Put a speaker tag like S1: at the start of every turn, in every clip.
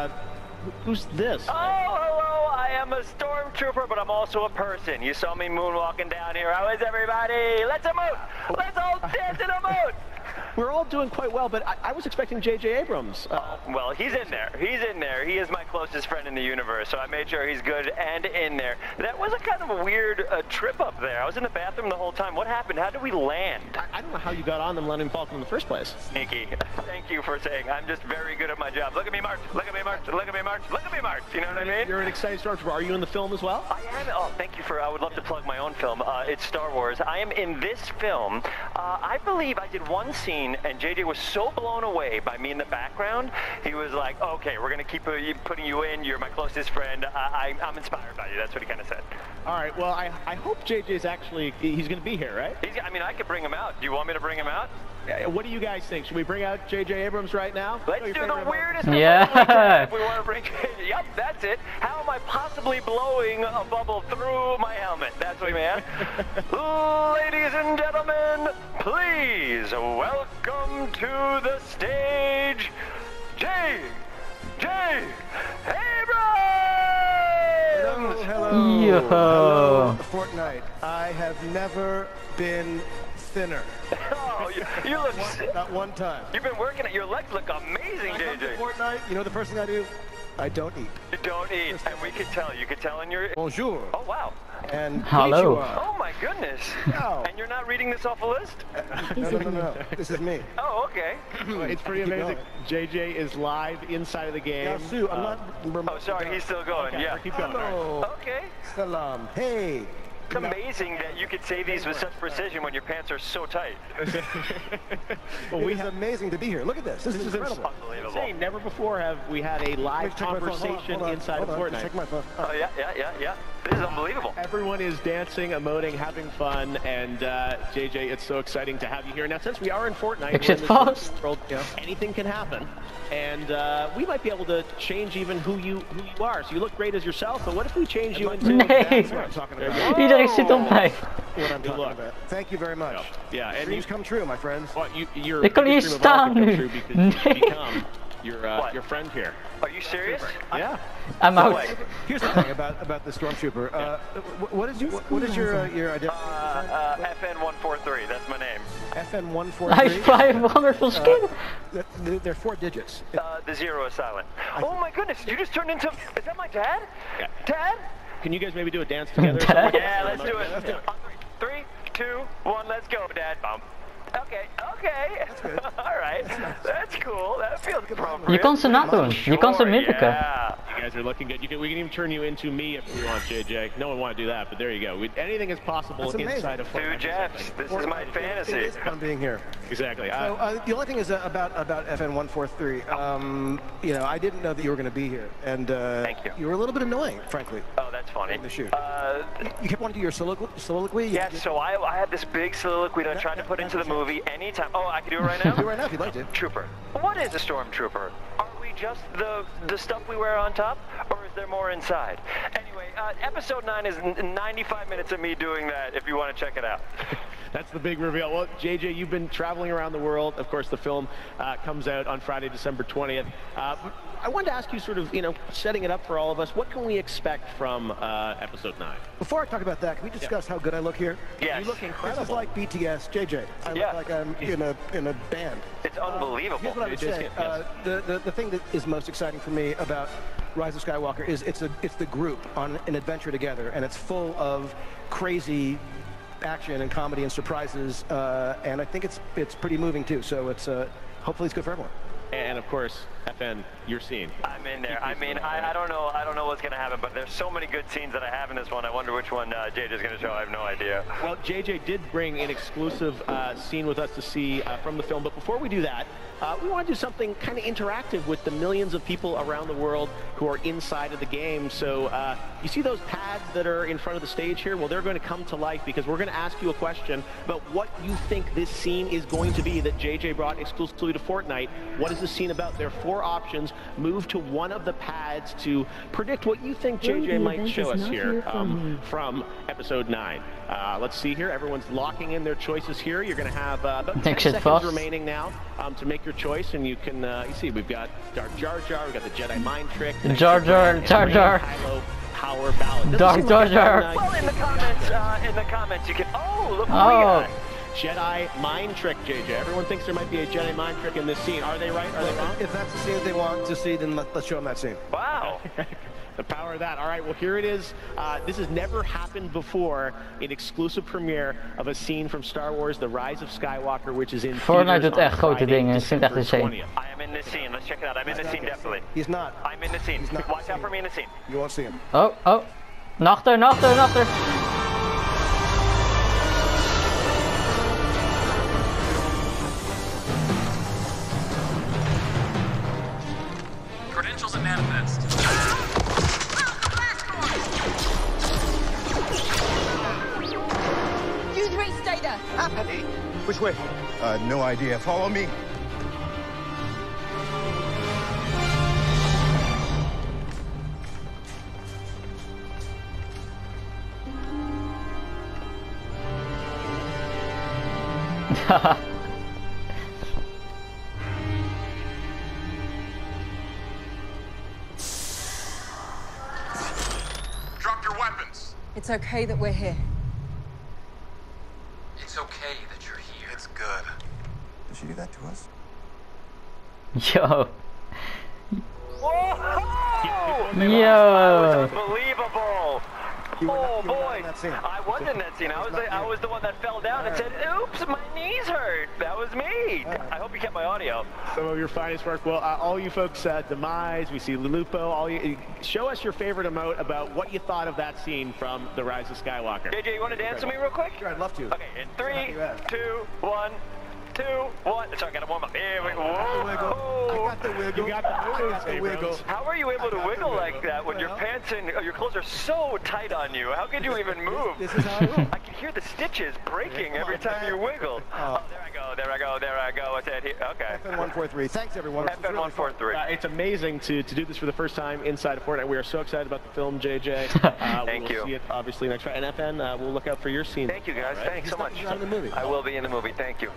S1: Uh, who's this?
S2: Oh, hello. I am a stormtrooper, but I'm also a person. You saw me moonwalking down here. How is everybody? Let's emote. Let's all dance in and emote.
S1: We're all doing quite well, but I, I was expecting J.J. Abrams. Uh,
S2: Well, he's in there. He's in there. He is my closest friend in the universe, so I made sure he's good and in there. That was a kind of a weird uh, trip up there. I was in the bathroom the whole time. What happened? How did we land?
S1: I, I don't know how you got on the Millennium Falcon in the first place.
S2: Sneaky. Thank you for saying I'm just very good at my job. Look at me march. Look at me march. Look at me march. Look at me march. You know what I mean?
S1: You're an excited stormtrooper. Are you in the film as well?
S2: I am. Oh, thank you for. I would love to plug my own film. Uh, it's Star Wars. I am in this film. Uh, I believe I did one scene, and JJ was so blown away by me in the background. He was like, "Okay, we're gonna keep uh, putting you in. You're my closest friend. I, I, I'm inspired by you." That's what he kind of said.
S1: All right. Well, I, I hope JJ's actually he's going to be here, right?
S2: He's, I mean, I could bring him out. Do you want me to bring him out?
S1: What do you guys think? Should we bring out J.J. Abrams right now?
S2: Let's do the
S1: emote?
S2: weirdest
S3: Yeah.
S2: we if we want to bring. yep, that's it. How am I possibly blowing a bubble through my helmet? That's what we man. Ladies and gentlemen, please welcome to the stage, J. J. Abrams.
S4: Hello,
S3: Yo.
S4: hello, Fortnite. I have never been thinner.
S2: Oh, you, you look. s-
S4: Not one time.
S2: You've been working at your legs. Look amazing,
S4: I come to
S2: JJ.
S4: Fortnite, you know the first thing I do? I don't eat.
S2: You don't eat, and we could tell. You could tell in your.
S4: Bonjour.
S2: Oh wow.
S4: And
S3: Hello.
S4: konnichiwa.
S2: Oh my goodness.
S4: No.
S2: And you're not reading this off a list?
S4: No, no, no, no. This is me.
S2: Oh, okay.
S1: It's pretty amazing. J.J. is live inside of the game.
S4: Now, Sue, I'm
S1: Uh,
S4: not.
S2: Oh, sorry, he's still going.
S1: okay,
S2: yeah.
S1: Keep going.
S4: Hello.
S2: Okay.
S4: Salam. Hey.
S2: It's amazing that you could say these with such precision when your pants are so tight.
S1: Well,
S4: It
S1: we
S4: is
S1: have.
S4: amazing to be here. Look at this. This,
S1: This
S4: is
S1: is
S4: incredible.
S2: Unbelievable.
S1: insane. Never before have we had a live
S4: me check my phone. Hold on,
S1: conversation
S4: hold on,
S1: inside
S4: hold
S1: of
S4: on.
S1: Fortnite.
S4: Check my phone.
S2: Oh, yeah, yeah, yeah, yeah. This is unbelievable.
S1: Everyone is dancing, emoting, having fun, and uh, JJ, it's so exciting to have you here. Now, since we are in Fortnite,
S3: Exit
S1: we're in this
S3: fast.
S1: world, anything can happen, and uh, we might be able to change even who you who you are. So you look great as yourself, but what if we change you into?
S3: Nee.
S4: That's what I'm talking about.
S3: Iedereen zit op mij.
S4: What I'm talking about. Thank you very much.
S1: Yeah, and you,
S4: Dreams come true, my friends.
S1: well, you, your
S3: Ik kan
S1: biggest
S3: niet
S1: dream of all
S3: staan nu.
S1: true because you
S3: Nee.
S1: become your uh, your friend here.
S2: Are you serious?
S1: Yeah.
S3: I'm out.
S2: Wait.
S4: Here's the thing about about the stormtrooper. Uh, wh- what is what, what is your uh, your identity?
S2: Uh, uh, FN143, that's my name.
S4: FN one four three.
S3: four Hij
S4: three.
S3: is 500 van skin.
S4: They're four digits.
S2: Uh, the zero is silent. Oh my goodness, you just turned into. Is that my dad?
S1: Yeah.
S2: Dad?
S1: Can you guys maybe do a dance together?
S3: Dad?
S2: Yeah, let's do it. On Three, two, one, let's go, Dad. Bump. Okay, okay. All right. That's cool. That feels appropriate.
S3: Je kan ze nadoen. Je kan ze
S2: Sure,
S3: mimiken.
S2: Yeah.
S1: You guys are looking good. You can, we can even turn you into me if we want, JJ. No one want to do that, but there you go. We, anything is possible
S4: That's amazing.
S1: inside of
S2: Two
S1: Fortnite.
S2: Jeffs. This is my
S4: It
S2: fantasy.
S4: is fun being here.
S1: Exactly.
S4: So
S1: Uh,
S4: the only thing is uh, about about FN one four three. Um, you know, I didn't know that you were going to be here, and uh,
S2: Thank you.
S4: You were a little bit annoying, frankly.
S2: That's funny.
S4: the shoot.
S2: Uh,
S4: You kept wanting to do your soliloquy. soliloquy. You- you-
S2: so I, I had this big soliloquy that I tried to put into the movie anytime. Oh, I can do it right now?
S4: Do it right now if you'd like to.
S2: Trooper. What is a stormtrooper? Are we just the the stuff we wear on top, or is there more inside? Anyway, uh, episode nine is n- 95 minutes of me doing that. If you want to check it out.
S1: That's the big reveal. Well, JJ, you've been traveling around the world. Of course, the film uh, comes out on Friday, December 20th. Uh, I wanted to ask you, sort of, you know, setting it up for all of us, what can we expect from uh, episode 9?
S4: Before I talk about that, can we discuss how good I look here?
S2: Yes.
S1: You look
S4: This
S1: incredible.
S4: is like BTS, JJ. I
S2: Yeah.
S4: look like I'm in a in a band.
S2: It's unbelievable.
S4: Here's what I would
S1: It is,
S4: say.
S1: yes.
S4: Uh, the, the the thing that is most exciting for me about Rise of Skywalker is it's a it's the group on an adventure together, and it's full of crazy action and comedy and surprises, uh, and I think it's it's pretty moving too. So it's uh, hopefully it's good for everyone.
S1: And, of course, FN, you're scene.
S2: I'm in there. I mean, I, I don't know. I don't know what's gonna happen, but there's so many good scenes that I have in this one. I wonder which one uh, JJ's gonna show. I have no idea.
S1: Well, JJ did bring an exclusive uh, scene with us to see uh, from the film, but before we do that, uh, we want to do something kind of interactive with the millions of people around the world who are inside of the game. So uh, you see those pads that are in front of the stage here? Well, they're going to come to life because we're going to ask you a question about what you think this scene is going to be that JJ brought exclusively to Fortnite. What is the scene about? There are four options. Move to one of the pads to predict what you think JJ
S5: the
S1: might show us here
S5: here
S1: um, from episode 9. Uh, let's see here. Everyone's locking in their choices here. You're going to have uh, about 10
S3: Niks
S1: seconds
S3: vast.
S1: remaining now um, to make your choice, and you can. Uh, you see, we've got Dark Jar Jar, we've got the Jedi Mind Trick, the
S3: Jar Jar, Jar
S1: Rey
S3: Jar.
S1: Kylo Power Ballad. Doesn't
S3: Dark
S1: seem
S3: Jar
S1: like a
S3: Jar.
S1: fun,
S2: Well, in the comments, uh, in the comments, you can. Oh, look what we
S3: Oh.
S2: got.
S1: Jedi mind trick, JJ. Everyone thinks there might be a Jedi mind trick in this scene. Are they right? Are they wrong?
S4: If that's the scene that they want to see, then let, let's show them that scene.
S2: Wow.
S1: the power of that. All right, well, here it is. Uh, this has never happened before. An exclusive premiere of a scene from Star Wars: The Rise of Skywalker, which is in
S3: Fortnite
S1: theaters
S3: doet echt grote dingen. Het vindt echt
S1: December
S3: insane.
S1: 20th.
S2: I am in this scene. Let's check it out. I'm in the scene, definitely.
S4: He's not.
S2: I'm in the scene.
S4: He's not
S2: Watch out for me in the scene.
S4: You won't see him.
S3: Oh, oh. Nachter, nachter, nachter.
S4: Which way?
S6: Uh, no idea. Follow me. Drop your weapons.
S7: It's okay that we're here.
S5: It's okay that you're here.
S6: It's good. Did she do that to us?
S3: Yo.
S2: Whoa!
S3: Yo.
S2: Unbelievable. Oh
S4: not- you were not
S2: boy!
S4: in that scene.
S2: I was in that scene. I was the, I was the one that fell down and said, "Oops, my knees hurt." That was me. I hope you kept my audio.
S1: Some of your finest work. Well, uh, all you folks, uh, Demise, we see Lulupo. All you, show us your favorite emote about what you thought of that scene from The Rise of Skywalker.
S2: JJ, you want to dance with me real quick?
S4: Sure, I'd love to.
S2: Okay, in three,
S4: Yeah.
S2: two, one, two, one. Sorry, I gotta warm up. Here we go.
S4: I
S2: Whoa.
S4: got the wiggle.
S1: You got the
S4: I
S1: moves,
S4: got the wiggle.
S2: How are you able to
S4: got
S2: wiggle like that when your pants and uh, your clothes are so tight on you? How could you even move?
S4: This is how I roll.
S2: I can hear the stitches breaking
S4: Come
S2: every
S4: on,
S2: time
S4: man.
S2: you wiggle.
S4: Oh.
S2: Oh, there I go, there I go, there I go. What's that here? Okay.
S4: FN143. Thanks, everyone. This was
S2: FN
S4: really fun.
S2: 143.
S1: Uh, it's amazing to, to do this for the first time inside of Fortnite. We are so excited about the film, JJ. Uh,
S2: Thank
S1: we'll
S2: you.
S1: see it obviously next Friday. And FN, uh, we'll look out for your scene.
S2: Thank you guys. Thanks so
S4: He's not-
S2: much.
S4: he's in the movie.
S2: I will be in the movie. Thank you.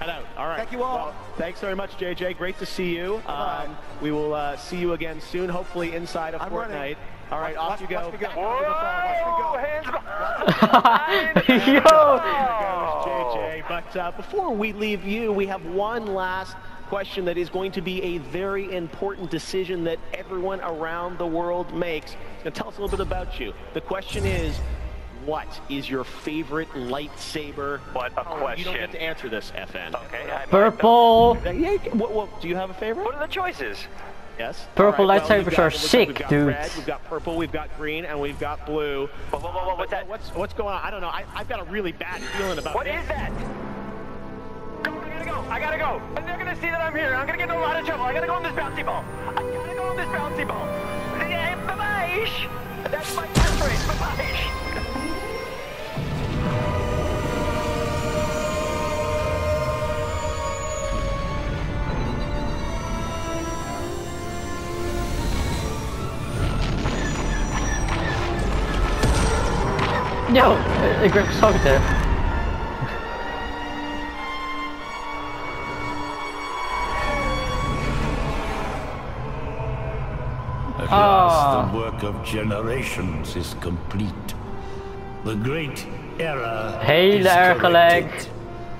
S1: Cut out. All right.
S4: Thank you all.
S1: Well, thanks very much, JJ. Great to see you. Um, we will uh, see you again soon, hopefully inside of
S4: I'm
S1: Fortnite.
S4: running.
S1: All right,
S4: Watch-
S1: off you go.
S4: watch me go.
S2: Whoa!
S1: over the phone. Watch me go.
S2: Hands behind.
S3: Yo.
S1: JJ. But uh, before we leave you, we have one last question that is going to be a very important decision that everyone around the world makes. Now, tell us a little bit about you. The question is, what is your favorite lightsaber?
S2: What a
S1: Oh, You don't
S2: question.
S1: get to answer this, FN.
S2: Okay. I-
S3: Purple.
S1: Yeah, yeah, what, what, do you have a favorite?
S2: What are the choices?
S1: Yes.
S3: Purple
S1: All right, well,
S3: lightsabers
S1: we've got-
S3: are
S1: it looks like
S3: sick,
S1: we've got
S3: dude.
S1: Red, we've got purple, we've got green, and we've got blue.
S2: Whoa, whoa, whoa, whoa, what's that?
S1: What's what's going on? I don't know. I, I've got a really bad feeling about
S2: What
S1: this.
S2: is that? Go, I gotta go. I gotta go. And they're gonna see that I'm here. I'm gonna get in a lot of trouble. I gotta go on this bouncy ball. I gotta go on this bouncy ball. Yeah, Bye-bye. That's my catchphrase. Bye-bye.
S3: Yo, ik werd geschoten.
S8: At
S3: Ah.
S8: last, the work of generations is complete. The great era
S3: Hele
S8: corrected.
S3: lag.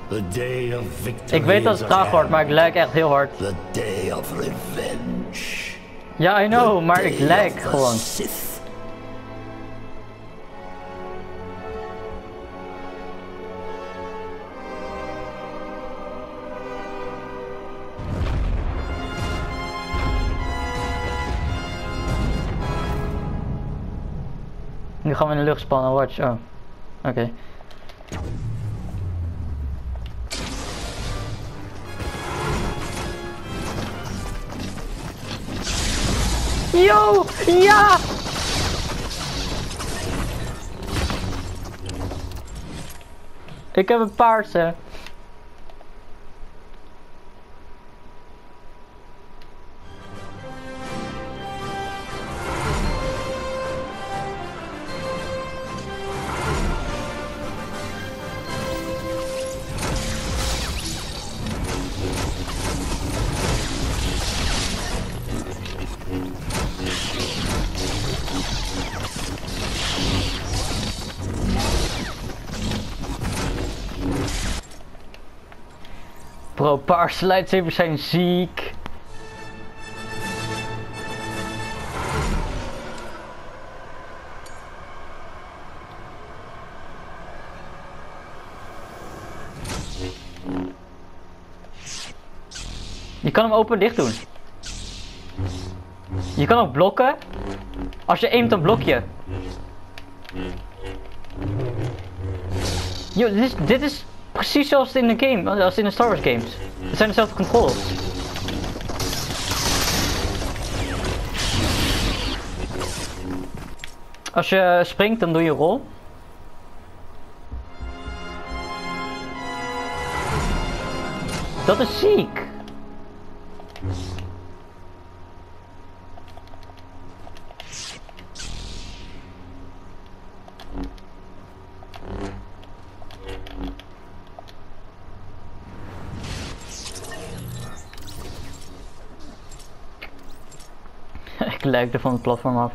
S8: The day of victory
S3: Ik weet dat het traag wordt, maar ik lag echt heel hard.
S8: The day of revenge.
S3: Ja, I know, maar ik
S8: the
S3: gewoon.
S8: Sith.
S3: Gaan we in de lucht spannen, watch. Oh, oké. Yo, ja! Ik heb een paarse. Bro, paarse lightsabers zijn ziek. Je kan hem open en dicht doen. Je kan ook blokken. Als je aimt dan blok je. Yo, dit is precies zoals in de game, als in de Star Wars games. Het zijn dezelfde controls. Als je springt, dan doe je rol. Dat is ziek. Ik lijk er van het platform af.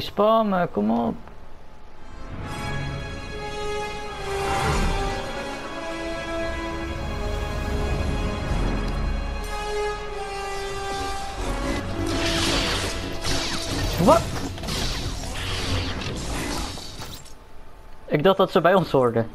S3: Respawn me, kom op. Wat? Ik dacht dat ze bij ons hoorden.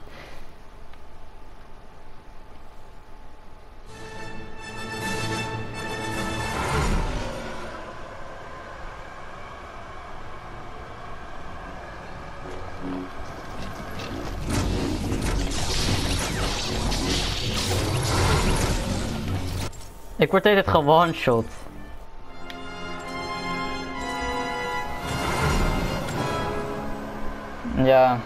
S3: Ik word deze gewoon shot. Ja.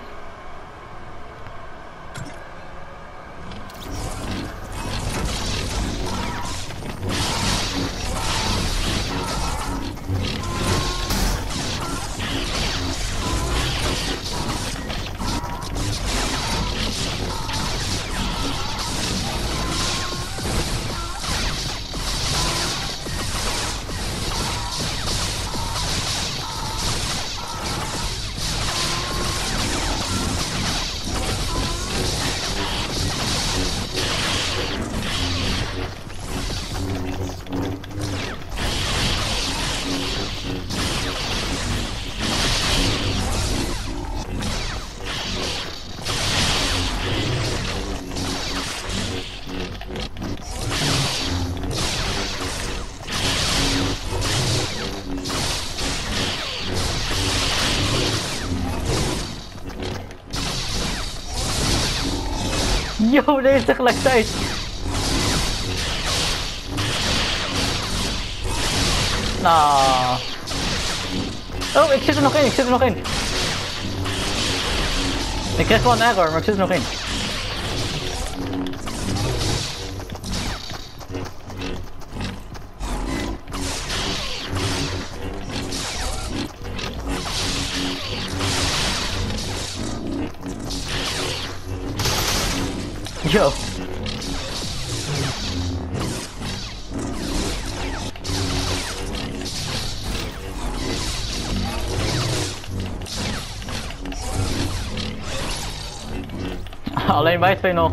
S3: Yo, deze tegelijkertijd. Nou. Oh, ik zit er nog in, ik zit er nog in. Ik kreeg gewoon een error, maar ik zit er nog in. Yo. Alleen wij twee nog.